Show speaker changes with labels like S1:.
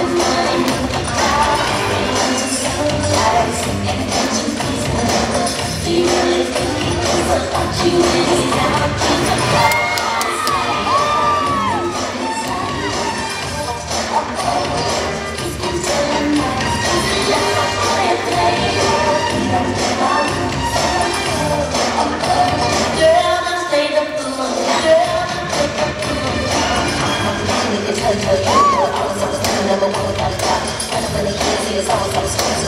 S1: you. in his